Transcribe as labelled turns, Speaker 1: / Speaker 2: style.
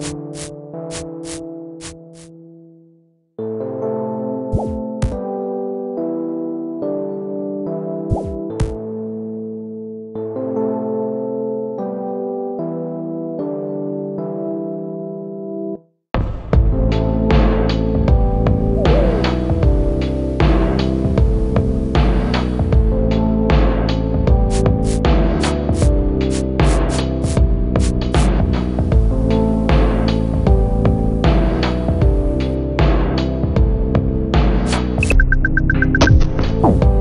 Speaker 1: you Bye.